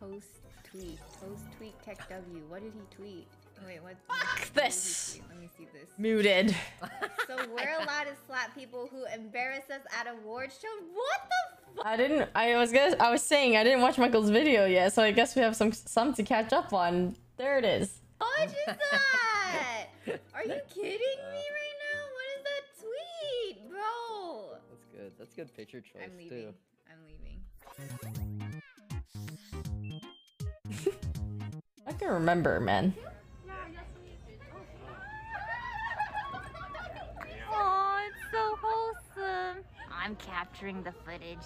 Toast tweet. Toast tweet tech W. What did he tweet? Oh, wait, what? Fuck what this. Let me see this. Muted. So we're allowed to slap people who embarrass us at award shows. What the? fuck? I didn't. I was gonna. I was saying I didn't watch Michael's video yet, so I guess we have some some to catch up on. There it is. what is that? Are you kidding me uh, right now? What is that tweet, bro? That's good. That's good picture choice I'm leaving. too. I'm leaving. I can remember, man. Oh, it's so wholesome. I'm capturing the footage.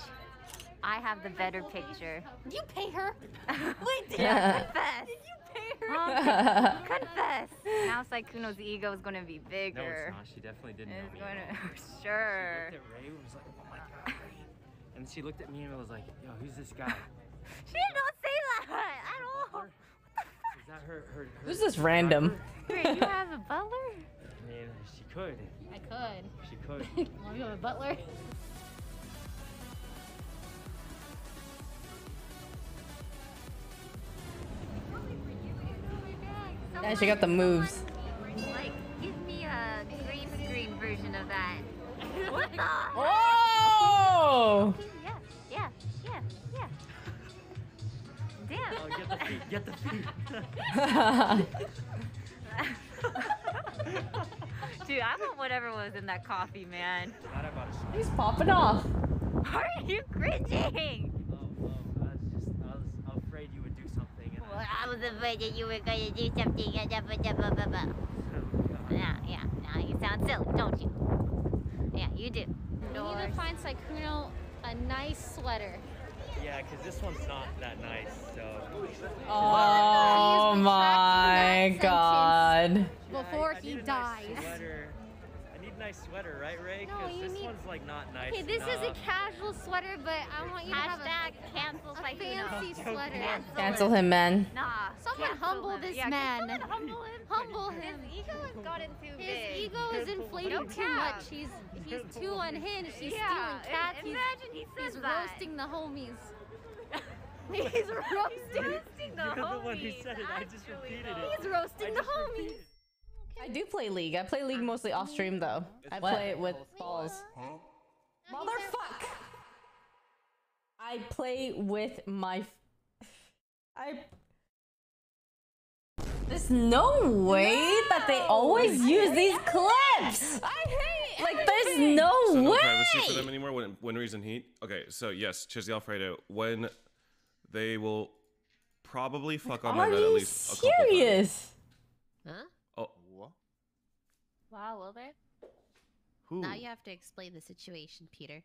I have the better picture. Did you pay her? Wait, did I confess? Did you pay her? confess. Now Sykkuno's ego is gonna be No, bigger. it's not. She definitely didn't It's know me. gonna, She sure. looked at Ray and was like, oh my god, Ray. And she looked at me and was like, yo, who's this guy? She did not say that at all. Is that her? her, her Who's this random? Wait, you have a butler? I mean, she could. I could. She could. Want you have a butler? Yeah, she got the moves. Like, give me a green screen version of that. what the? Oh! Get the feet. Get the feet. Dude, I want whatever was in that coffee, man. Not about a He's popping off. Why are you cringing? Oh, oh, I was just, I was afraid you would do something. And Well, I was afraid that you were gonna do something. uh, blah, blah, blah, blah, blah. Yeah, yeah. Now you sound silly, don't you? Yeah, you do. We need to find Sykkuno a nice sweater. Yeah, because this one's not that nice, so. Oh my god. Before I he dies. Nice sweater. I need a nice sweater, right, Ray? No, Because you this need- one's like not nice. Hey, this is a casual sweater, but I want you to have Hashtag cancel a, a Sykkuno. fancy sweater. Cancel him, man. Nah. Someone cancel humble him. this yeah, man. Can someone humble him? Humble him. His ego has gotten too His big. ego is inflated No too much. He's he's too unhinged. He's yeah, stealing cats. im- He's, imagine he says he's that. roasting the homies. He's roasting, roasting the You're the homies. one who said it, I just repeated though. it. He's roasting I the homies. repeated. I do play League. I play League mostly off stream though. I play it with balls. Motherfuck! I play with my. f- I. There's no way that they always use these clips. I hate Like, there's no So no way. privacy for them anymore when when reason heat. Okay, so yes, Chizzy Alfredo, when they will probably fuck on my bed at you least a couple times. serious? Huh? Oh, What? Wow, will they? who? Now you have to explain the situation, Peter.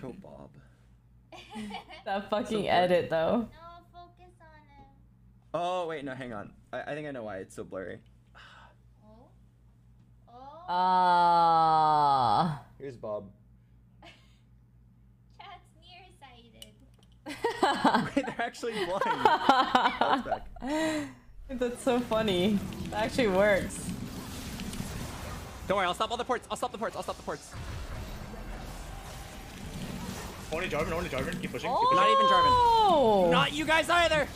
Show Bob. That fucking edit though. No, focus on him. Oh wait, no, hang on. I, I think I know why it's so blurry. Oh. Oh. Ah. Here's Bob. Chat's nearsighted. Wait, they're actually blind. Back. That's so funny. That actually works. Don't worry, I'll stop all the ports. I'll stop the ports. I'll stop the ports. Only Jarvan, only Jarvan. Keep pushing. keep Oh. Not even Jarvan. Oh. Not you guys either.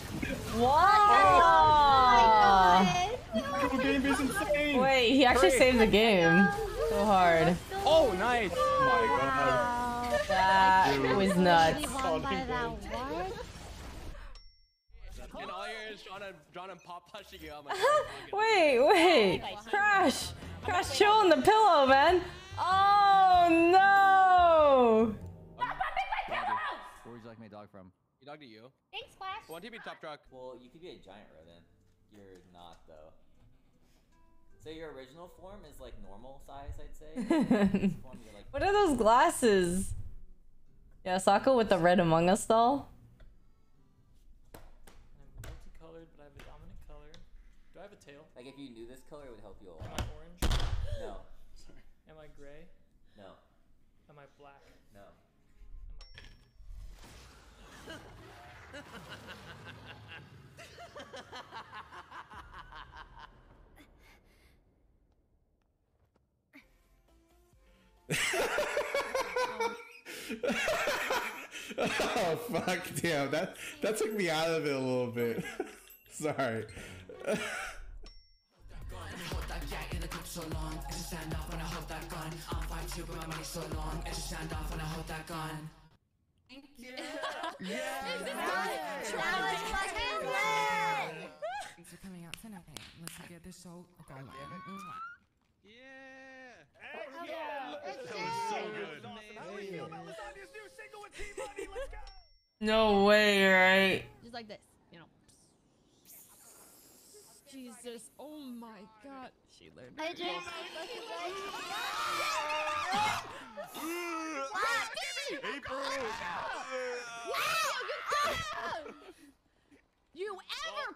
Wow. Triple game is insane. Wait, he actually Hooray. saved the game. So hard. Oh, nice. Oh my god. That was nuts. won by that what? And all here is John and, John and Pop pushing you. Oh I'm like, Wait, wait. Crash. Crash, chill on the pillow, man. Oh no. Where would you like my dog from? Your dog to you? Thanks, Splash. One TP top truck. Well, you could be a giant rodent. You're not though. So your original form is like normal size, I'd say. Form, like What are those glasses? Yeah, Sako with the red Among Us doll. I'm multicolored, but I have a dominant color. Do I have a tail? like if you knew this color, it would help you a lot. Am lot. I orange? No, Sorry. Am I gray? no, Am I black? no. Oh fuck! Damn that that took me out of it a little bit. Sorry. Thanks for coming out tonight. Let's get this mm. show going. No way, right? Just like this, you know. Jesus, oh my god. She learned. I drank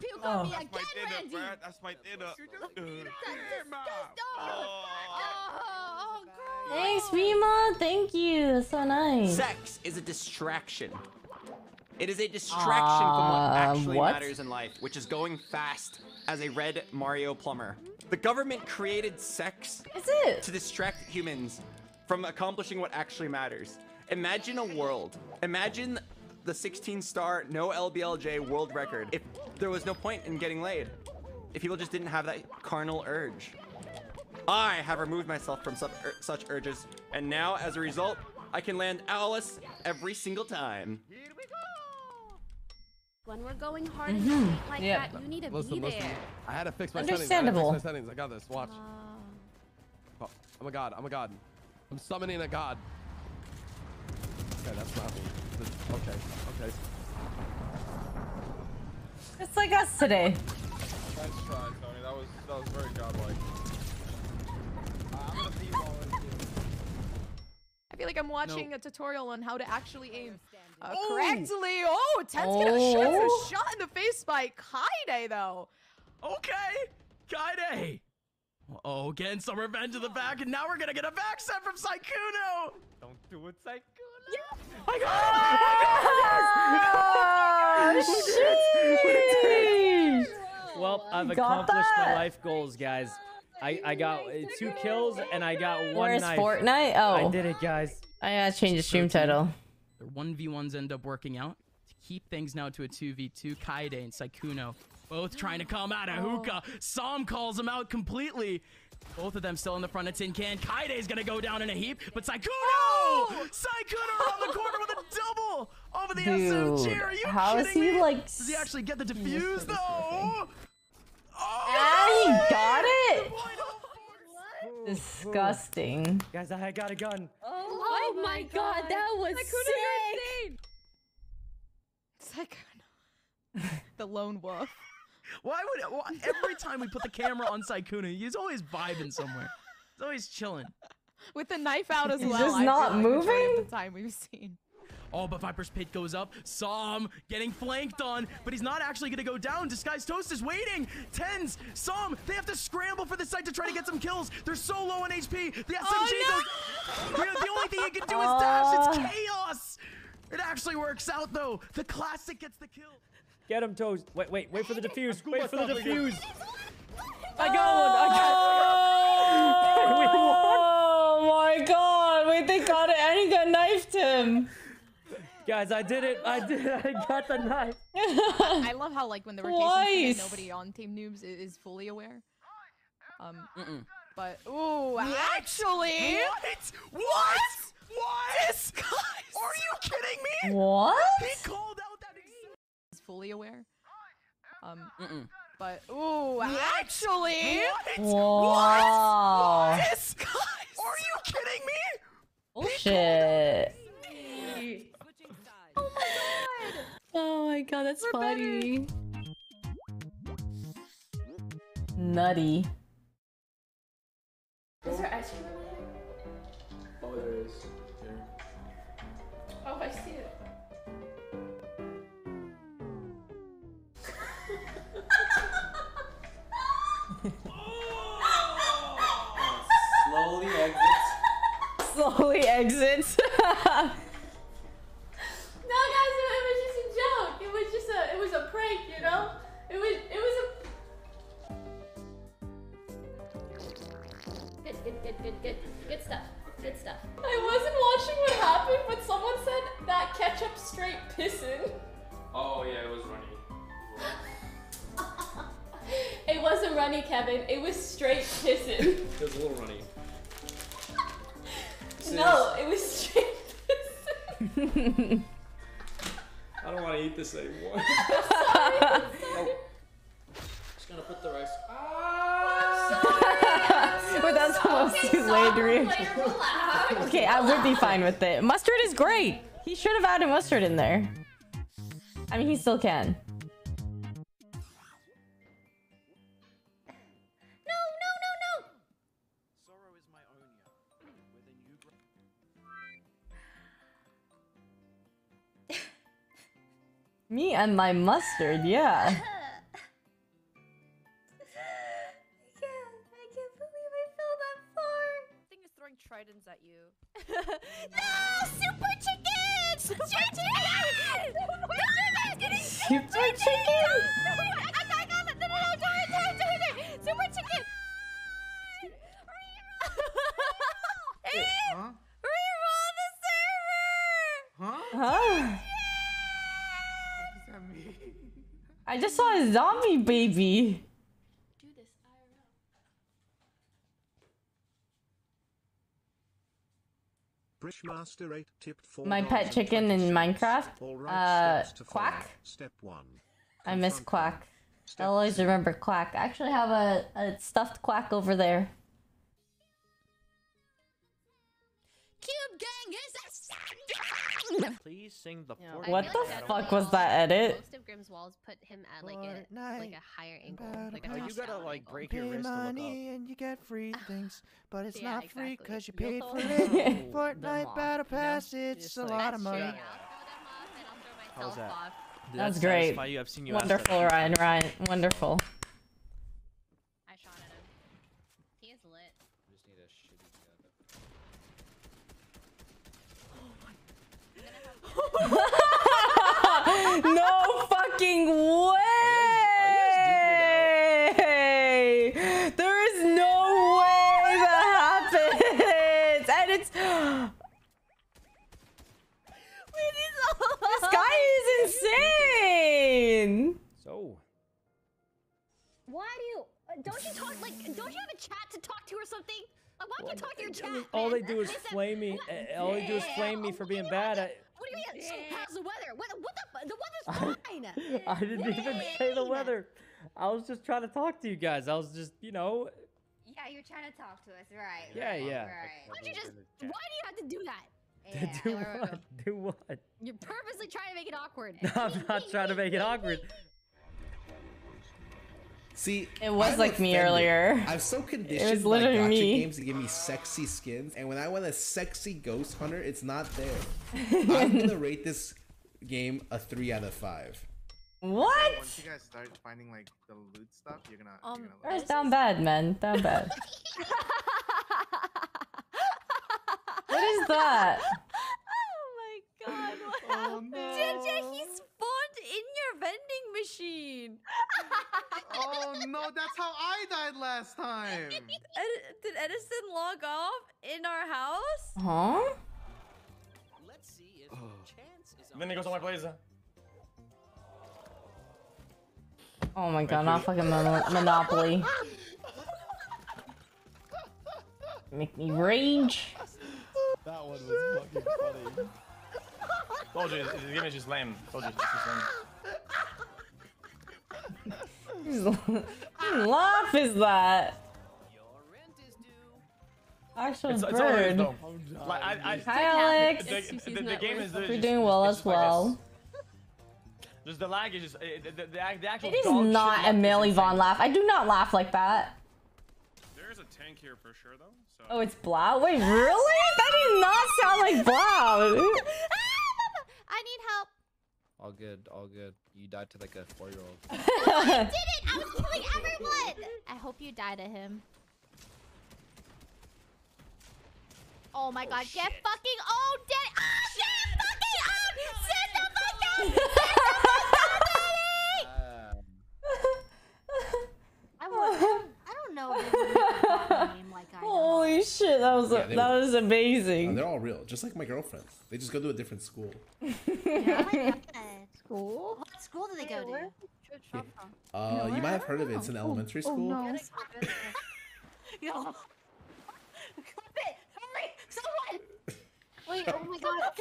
You ever Oh. me That's again, Randy? That's my dinner. Oh, Thanks, Rima. Thank you. So nice. Sex is a distraction. It is a distraction from what Uh, actually what? matters in life, which is going fast as a red Mario plumber. The government created sex Is it? to distract humans from accomplishing what actually matters. Imagine a world. Imagine the 16 star no LBLJ world record if there was no point in getting laid. If people just didn't have that carnal urge. I have removed myself from such, ur- such urges, and now, as a result, I can land Alice every single time. When we're going hard in Mhm. like Yep. that, you need to Listen, be listen. there. I had to fix my Understandable. settings. I, had to fix my settings. I got this. Watch. Oh, I'm a god. I'm a god. I'm summoning a god. Okay, that's not me. This- Okay, okay. It's like us today. Nice try, Tony. That was that was very godlike. I'm gonna beat all of you. I feel like I'm watching a tutorial on how to actually aim uh, Oh! correctly. Oh, Ted's gonna shoot Oh. a shot in the face by Kyedae though. Okay, Kyedae. Oh, getting some revenge in the back, and now we're gonna get a backstab from Sykkuno. Don't do it, Psycho. I got it! Oh, Well, I've You got accomplished my life goals, guys. I, I got uh, two kills and I got one Where's knife. Fortnite? Oh. I Oh. did it, guys. I gotta change the stream title. Their 1v1s end up working out to keep things now to a 2v2. Kyedae and Sykkuno both trying to come out of hookah. Sam calls them out completely. Both of them still in the front of Tin Can. Kyedae's gonna go down in a heap, but Sykkuno! Sykkuno around the corner with a double over the SMG. Are you how is kidding he me? like? Does he actually get the defuse though? Ah, he got it. Disgusting. Guys, I got a gun. Oh, my god, that was sick! It's like the lone wolf. Why would why, every time we put the camera on Sykkuno, he's always vibing somewhere. He's always chilling. With the knife out as well. He's well. just I feel not like, moving? The time we've seen. Oh, but Viper's Pit goes up. Som getting flanked on, but he's not actually going to go down. Disguised Toast is waiting. Tens, Som, they have to scramble for the site to try to get some kills. They're so low on HP. The SMG goes. The- The only thing he can do is dash. It's Ah. chaos. It actually works out though. The classic gets the kill. Get him, Toast. Wait, wait, wait for the defuse. Wait for the myself defuse. I got one. I got We won. Oh my god! Wait, they got it, and he got knifed him. Guys, I did it. I did it. I got the knife. I love how like when the rotations come in, nobody on Team Noobs is fully aware. Um, Mm-mm. but ooh, actually, What? What? What? This guy. Are you kidding me? What? He called out that. is fully aware. Um, Mm-mm. but ooh, actually, Wow. This guy. Are you kidding me? Bullshit. Oh my god, that's funny. Nutty. Is there ice cream in slowly exits. no, guys, it, it, was just a joke. It was just a, it was a prank, you know? It was, it was a... Good, good, good, good, good. Good stuff. Good stuff. I wasn't watching what happened, but someone said that ketchup straight pissing. Oh, yeah, it was runny. it wasn't runny, Kevin. It was straight pissing. it was a little runny no, it was straight I don't want to eat this anymore. Sorry. Oh. Just gonna put the rice. Oh, but that's almost too late, Rich. Okay, I would be fine with it. Mustard is great. He should have added mustard in there. I mean, he still can. Me and my mustard, yeah. I can't believe I fell that far. thing is throwing tridents at you. no, super chicken! Super chicken! Super chicken! I just saw a zombie baby. Brishmaster 8 tipped for My pet chicken in Minecraft. Uh, Quack. Step 1. I miss Quack. I always remember Quack. I actually have a, a stuffed Quack over there. Please sing the I What the like fuck was that edit? Most of Grimm's walls put him at like a like a higher angle, like a Oh, you gotta down like angle. break your wrist to look up. and you get free things, but it's Yeah, not free because you paid for it. Fortnite Battle you know? Pass, it's a like- lot of money. Yeah. How's that? Off. Did That's great. you? I've seen you Wonderful, Ryan. Ryan, wonderful. I shot at him. He is lit. Just need a shitty no fucking way! There is no way that happens! And it's. this guy is insane! So. Why do you? uh, Don't you talk like? Don't you have a chat to talk to or something? Like, why don't you talk to your chat? All man? they do is said- flame me. All they do is flame me for being bad. I, What do you mean? So how's the weather? What, what the? The weather's fine. I didn't even say the weather. I was just trying to talk to you guys. I was just, you know, Yeah, you're trying to talk to us, right? Yeah, right, yeah. Right. Why don't you just? Why do you have to do that? to do what? Do what? You're purposely trying to make it awkward. No, I'm not trying to make it awkward. See, It was I'm like me earlier. I'm so It conditioned was by literally gacha me. games to give me sexy skins, and when I want a sexy ghost hunter, it's not there. I'm gonna rate this game a three out of five. What? Once you guys start finding like the loot stuff, you're gonna. Um, you're gonna That's down bad, man. Down bad. what is that? Oh my god, what happened? JJ, he spawned in your vending machine. oh no, that's how I died last time. Ed- did Edison log off in our house? Huh? Then he goes on my place. Oh my god, not fucking mon- Monopoly. Make me rage. That one was fucking funny. Told you, the game is just lame. Told you, it's just lame. Whose laugh is that? Actual It's, it's always bird. though. Like, I, I, Hi, Alex. The, the, the game is Hope literally you're just- doing well as just like well. Just the lag is just the, the, the, the actual. It is not a lag is Millie insane. Vaughn laugh. I do not laugh like that. There is a tank here for sure, though. So. Oh, it's Blau? Wait, really? That did not sound like Blau. I need help. All good, all good. You died to like a four-year-old. I did it! I was killing everyone! I hope you die to him. Oh my oh, god, get fucking owned! Get, oh, get fucking owned! Send the fuck out! I want I don't know if there's a name like I know. Holy shit, that was Yeah, they that were- was amazing. And they're all real, just like my girlfriends. They just go to a different school. Oh my god. School? What school do they go to? Uh, you might have heard of it. It's an elementary school. no. Yo. Clip it! Hurry! Someone! Wait, oh my god.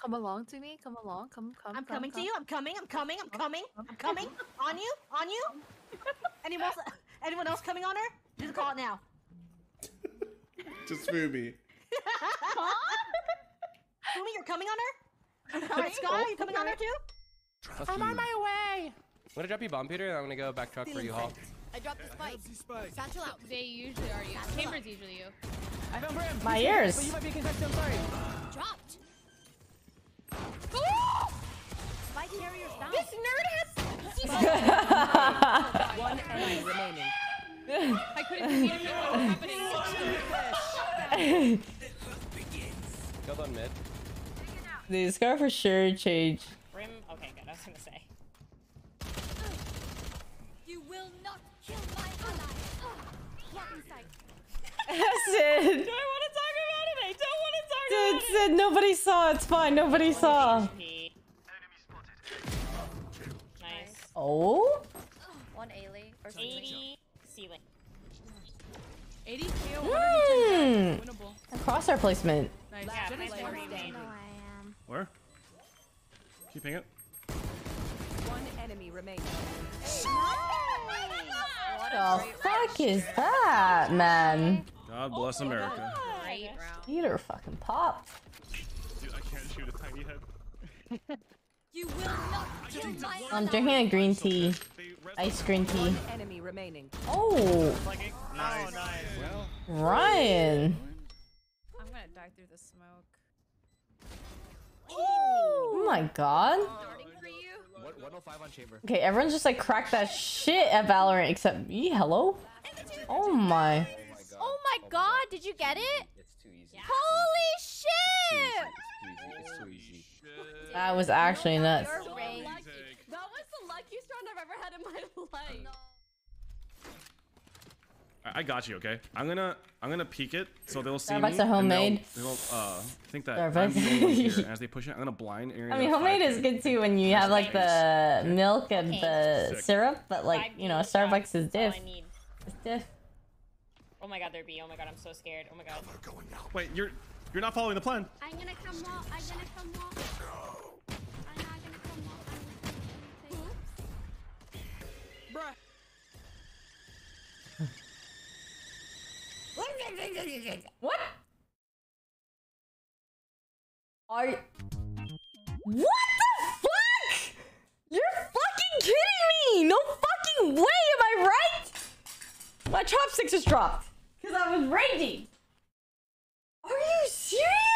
Come along to me. Come along. Come, come. I'm come, coming come. to you. I'm coming. I'm coming. I'm coming. I'm coming. on you. On you. Anyone else? Anyone else coming on her? Just call it now. Just Ruby. Fumi, you're coming on her. All right, Sky, you coming on her too? I'm on my way. I'm gonna drop you bomb, Peter, and I'm gonna go back truck for you, Hall. I dropped the spike. Satchel out. They usually are you. Chamber's usually you. I found Brim. My Appreciate it, ears. But you might be contested. I'm sorry. Dropped. Spike carrier's down. This nerd has. Oh One enemy remaining. I couldn't see if it was happening. Killed on mid. Dude, Scar for sure change. Brim. Okay, good. I was gonna say. You will not kill my ally. Blocking sight. Sid. Do I want to talk about it? I don't want to talk Sid, about Sid, nobody saw. It's fine. Nobody saw. it. Nice. Oh? One A-Lee or something. 80 ceiling. 80 Hmm. Crosshair placement. Nice. Yeah, Where? Keeping it. One enemy remaining. The fuck is that, man? God bless oh, America. Great. Peter fucking popped. Dude, I can't shoot a tiny head. You will not kill my I'm drinking a green tea. Ice green tea. Enemy remaining. Oh, Nice. Oh, Ryan. I'm gonna die through the smoke. Oh my god. What, 105 on chamber. Okay, everyone's just like cracked that shit at Valorant except me. Hello? Oh my. Oh my god, oh oh did you get it? It's too easy. Holy shit! It's too easy. That was actually nuts. That was the luckiest round I've ever had in my life. I I got you, okay? I'm gonna I'm gonna peek it so they'll see Starbucks me. are and they'll- homemade. They'll, uh think that Starbucks. I'm the only one here. As they push it, I'm gonna blind area. I mean, homemade is good too when you have like the milk and the Sick. syrup, but like, you know, Starbucks is diff. All I need. It's diff. Oh my god, they're B. Oh my god, I'm so scared. Oh my god. Wait, you're you're not following the plan. I'm gonna come walk. I'm gonna come walk. What? Are. What the fuck? You're fucking kidding me! No fucking way, am I right? My chopsticks just dropped. Because I was raging. Are you serious?